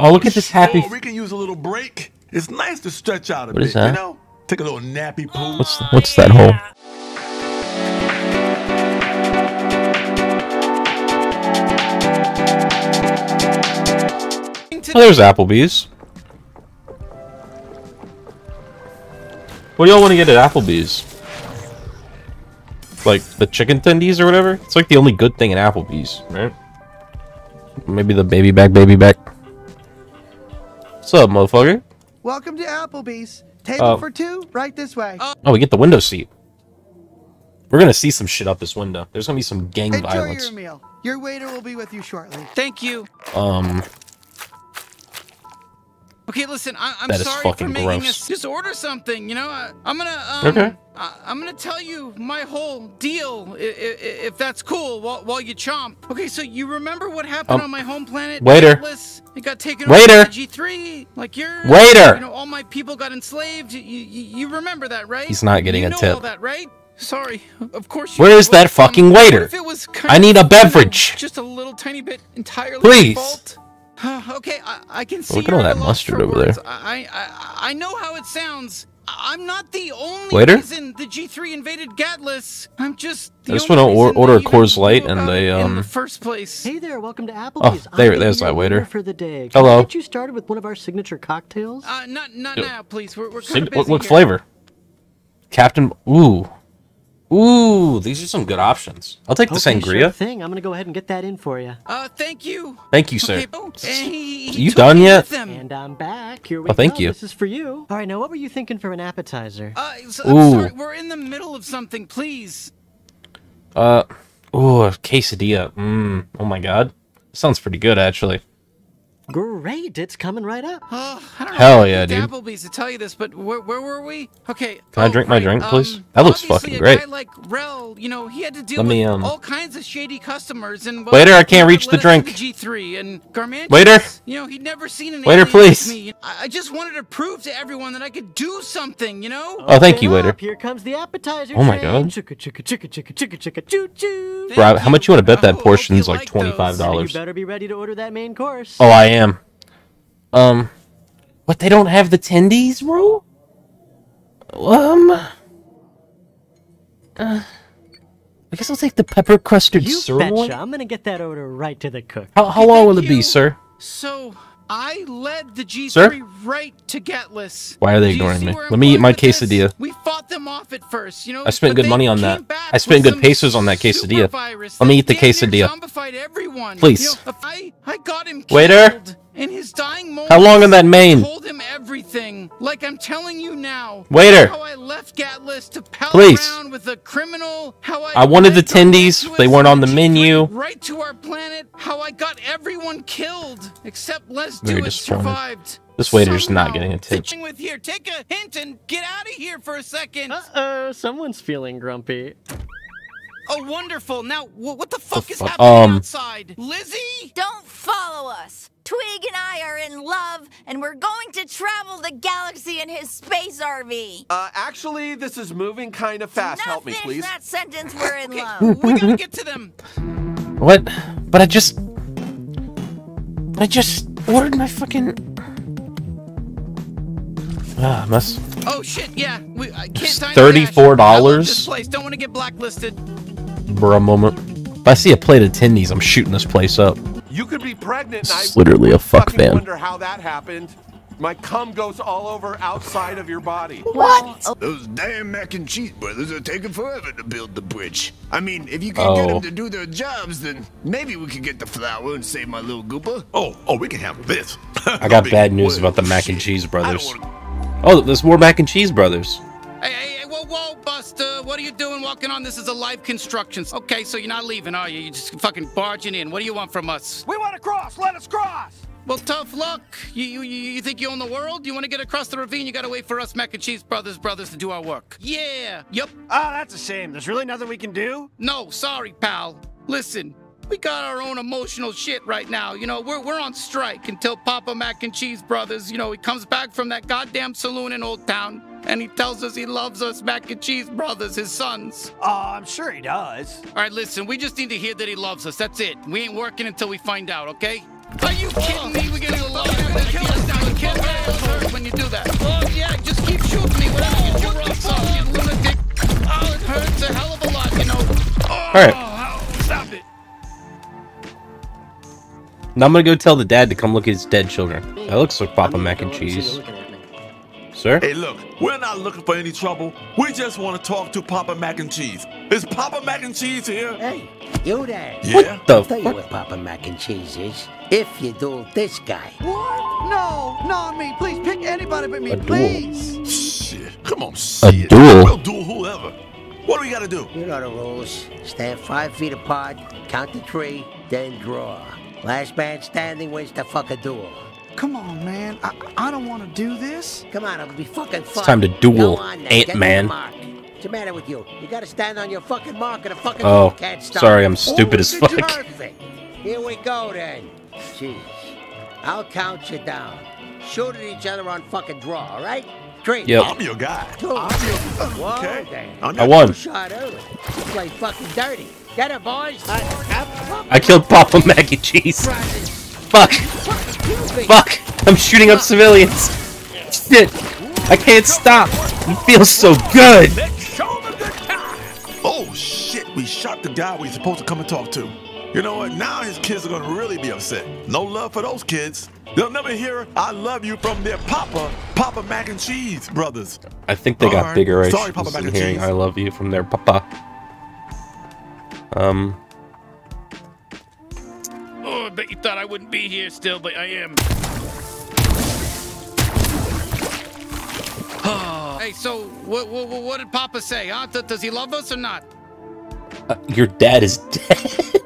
Oh, look at this happy. Oh, we can use a little break. It's nice to stretch out a What bit, is that? you know? Take a little nappy poo. What's what's that hole? Oh, there's Applebee's. What do y'all want to get at Applebee's? Like the chicken tendies or whatever? It's like the only good thing in Applebee's, right? Maybe the baby back, baby back. What's up, motherfucker? Welcome to Applebee's. Table Oh. for two, right this way. Oh, we get the window seat. We're gonna see some shit out this window. There's gonna be some gang Enjoy violence. your meal. Your waiter will be with you shortly. Thank you. Um, Okay, listen, I, I'm That is sorry for fucking making gross. us just order something. You know, I, I'm gonna um, Okay. I, I'm gonna tell you my whole deal, if, if that's cool, while, while you chomp. Okay, so you remember what happened Um, on my home planet? waiter. Gatlas? It got taken Waiter. over by G3, like yours. Waiter. You know, all my people got enslaved. You, you, you remember that, right? He's not getting you a know tip. all that, right? Sorry, of course. You Where is that fucking waiter? if it was kind I need a beverage. Just a little tiny bit entirely. Please. Okay, I, I can see. Look at all that at a loss mustard over words. there. I, I I know how it sounds. I'm not the only Waiter? reason the G3 invaded Gatlas. I'm just. The I just only wanna or- order a Coors Light and about a, it in um, the first place. Hey there, welcome to Applebee's. Oh, there- I'm there's your that waiter. for the day. Can Hello. I get you started with one of our signature cocktails? Uh, not not Yo. now, please. We're we're kind sig- of busy what, what here. flavor? Captain. Ooh, ooh. These are some good options. I'll take the okay, sangria. Sure thing. I'm gonna go ahead and get that in for you. Uh, thank you. Thank you, sir. Okay, oh, and he- he You took done yet? with him. And I'm back. Here we Oh, thank go. you. This is for you. All right, now what were you thinking for an appetizer? Uh, so, Ooh. sorry, we're in the middle of something. Please. Uh, ooh, a quesadilla. Mmm. Oh my god, sounds pretty good actually. Great, it's coming right up. Oh, I don't Hell if yeah, need dude. Applebee's to tell you this, but where, where were we? Okay. Can I oh, drink my drink, please? um, That looks fucking great. Like Rel, you know, he had to deal Let with me, um, all kinds of shady customers and. Well, Waiter, I can't reach the led us to drink. G3 and Garmantuous. Waiter. You know, he'd never seen an Waiter, alien please. Like me. I, I just wanted to prove to everyone that I could do something. You know. Oh, thank you, waiter. up, Here comes the appetizer. Oh my train. God. Chicka chicka chicka chicka chicka chicka choo choo. Bro, how much you want to bet that hope you portion's like like twenty those. You dollars? better be ready to order that main course. Oh, I am. Um, what? They don't have the tendies, bro. Um, uh, I guess I'll take the pepper crusted you sirloin. betcha. I'm gonna get that order right to the cook. How, how long will it be, you. sir? So I led the G3 Sir? right to Gatlas. Why are they Do ignoring me? Let me eat my quesadilla. We fought them off at first, you know. I spent good money on that. I spent good pesos on that quesadilla. Let me eat the quesadilla. Please. You know, I I got him Waiter? Killed. In his dying moments, How long in that main? I told him everything, like I'm telling you now. Waiter. How I left Gatlas to pal Please. around with a criminal. How I I wanted led the tendies. They weren't on the menu. Right to our planet. How I got everyone killed except Les Very Dewitt survived. This waiter's not getting a tip. Sitting with here, take a hint and get out of here for a second. Uh-oh, someone's feeling grumpy. Oh, wonderful. Now, what the fuck is fuck? happening Um, outside? Lizzie? Don't follow us. Twig and I are in love, and we're going to travel the galaxy in his space RV. Uh, actually, this is moving kind of fast. Now Help me, finish please. that sentence. We're in Okay, love. we gotta get to them. What? But I just. I just ordered my fucking. Ah, must. Oh shit, yeah. We, I can't It's sign the dash. $34? I this place. Don't want to get blacklisted. For a moment. If I see a plate of tendies, I'm shooting this place up. You could be pregnant. and It's literally a fuck fucking fan. wonder how that happened. My cum goes all over outside of your body. What? Those damn mac and cheese brothers are taking forever to build the bridge. I mean, if you can get Oh. them to do their jobs, then maybe we could get the flour and save my little gooper. Oh, oh, we can have this. I got bad news about the mac and cheese brothers. wanna- Oh, there's more mac and cheese brothers. Hey, hey, hey, whoa, whoa, Buster. What are you doing walking on? This is a live construction. Okay, so you're not leaving, are you? You're just fucking barging in. What do you want from us? We want to cross. Let us cross. Well, tough luck. You, you, you think you own the world? You want to get across the ravine? You gotta wait for us mac and cheese brothers brothers to do our work. Yeah. Yup. Oh, that's a shame. There's really nothing we can do. No, sorry, pal. Listen, we got our own emotional shit right now. You know, we're, we're on strike until Papa Mac and Cheese Brothers, you know, he comes back from that goddamn saloon in Old Town and he tells us he loves us mac and cheese brothers, his sons. Uh, I'm sure he does. All right, listen, we just need to hear that he loves us. That's it. We ain't working until we find out, okay? Are you kidding me? We're getting along. Kill us now. You can't hurt when you do that. Oh, yeah, just keep shooting me whenever you do wrong stuff, you lunatic. Oh, it hurts a hell of a lot, you know. Oh, All right. Oh, stop it. Now I'm gonna go tell the dad to come look at his dead children. That looks like Papa Mac and Cheese. Sir? Hey, look, we're not looking for any trouble. We just want to talk to Papa Mac and Cheese. Is Papa Mac and Cheese here? Hey, you there. Yeah. What the Tell you what Papa Mac and Cheese is. If you duel this guy. What? No, not me. Please pick anybody but me, A duel. please. Shit, come on, shit. duel? We'll duel whoever. What do we gotta do? You know the rules. Stand five feet apart, count to three, then draw. Last man standing wins the fucking duel. Come on, man. I, I don't want to do this. Come on, it'll be fucking fun. It's time to duel, Go on then, get to the Ant-Man. What's the matter with you? You gotta stand on your fucking mark or the fucking Oh, can't start. sorry, I'm oh, stupid as fuck. Perfect. Here we go then. Jeez. I'll count you down. Shoot at each other on fucking draw, all right? Three. Yep. I'm your guy. Two. I'm your. Whoa, Okay. then. I'm I won. Shot early. You play fucking dirty. Get it, boys. I killed Papa Mac and Cheese. Fuck. Fuck. I'm shooting up civilians. Shit. I can't stop. It feels so good. Oh shit, we shot the guy we supposed to come and talk to. You know what? Now his kids are gonna really be upset. No love for those kids. They'll never hear I love you from their papa, Papa Mac and Cheese brothers. I think they got Alright. bigger Sorry, Papa Mac and hearing Cheese. I love you from their papa. Um, bet you thought I wouldn't be here still, but I am. hey, so what, what, what did Papa say, huh? Does he love us or not? uh, your dad is dead.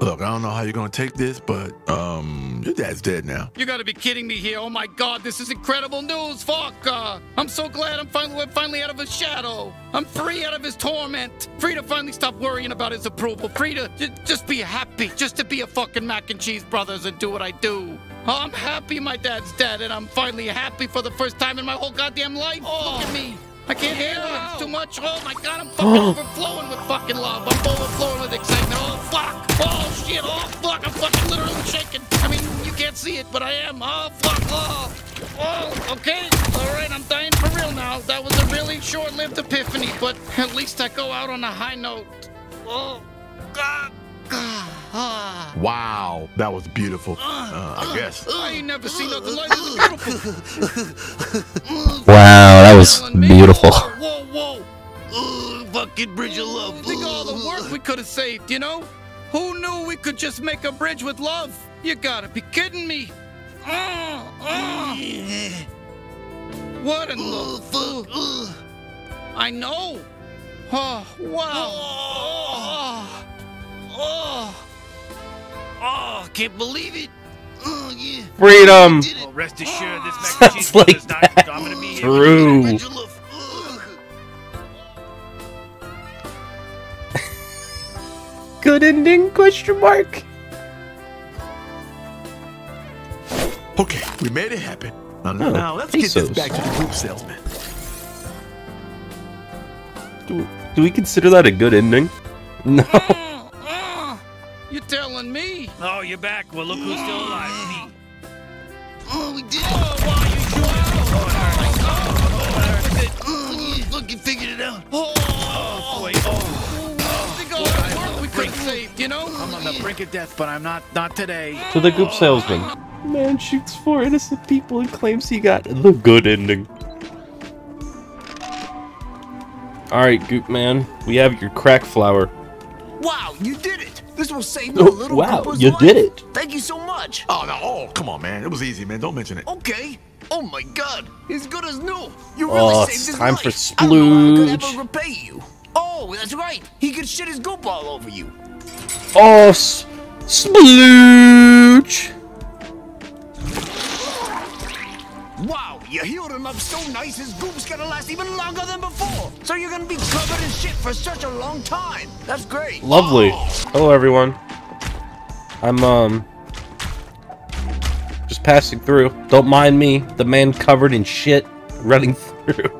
Look, I don't know how you're gonna take this, but um, your dad's dead now. You gotta be kidding me here. Oh my god, this is incredible news. Fuck. Uh, I'm so glad I'm finally, finally out of his shadow. I'm free out of his torment. Free to finally stop worrying about his approval. Free to just be happy. Just to be a fucking mac and cheese brothers and do what I do. Oh, I'm happy my dad's dead and I'm finally happy for the first time in my whole goddamn life. Look at me. I can't handle it. It's too much. Oh my god, I'm fucking overflowing with fucking love. I'm overflowing with excitement. Oh fuck. Oh shit. Oh fuck. I'm fucking literally shaking. I mean, you can't see it, but I am. Oh fuck. Oh. Oh, okay. All right, I'm dying for real now. That was a really short-lived epiphany, but at least I go out on a high note. Oh, God. Ah. Ah. Wow, that was beautiful. Uh, uh I uh, guess. Uh. I ain't never seen nothing like this. Beautiful. Wow, that was beautiful. Whoa, whoa. Ugh, fucking bridge of love. Think of all the work we could have saved, you know? Who knew we could just make a bridge with love? You gotta be kidding me. Uh, uh. What in the fuck? I know. Oh, wow. Oh, can't believe it. Oh, yeah. Freedom. Well, rest oh. assured, this mac Sounds and cheese like brother's not that. I'm gonna be. True. Bridge of love. Ugh. Good ending? Question mark. Okay, we made it happen. Oh, now, Oh, now let's get this back to the group salesman. Do, do we consider that a good ending? No. Hmm. Uh, uh, you telling me? Oh, you're back. Well, look who's still alive. Me. Oh, we did it. Oh, wow, you sure? Oh, my God. Oh, you fucking figured it out. Oh, Oh, boy. Oh, think of all the work we could have saved, you know? I'm on the brink of death, but I'm not. Not today. To the goop salesman. Man shoots four innocent people and claims he got the good ending. Alright, Goop Man, we have your crack flower. Wow, you did it! This will save Oh, my little wow, Koopa's you life. did it. Thank you so much. Oh, no, oh, come on, man. It was easy, man. Don't mention it. Okay. Oh my god, he's good as new. You oh, really Oh, saved it's his time life. for I don't know how I could splooge. ever repay you. Oh, that's right. He could shit his goop all over you. Oh, s- splooge! Healed him up so nice his goop's gonna last even longer than before. So you're gonna be covered in shit for such a long time. That's great. Lovely. Hello, everyone. I'm, um... Just passing through. Don't mind me, the man covered in shit running through.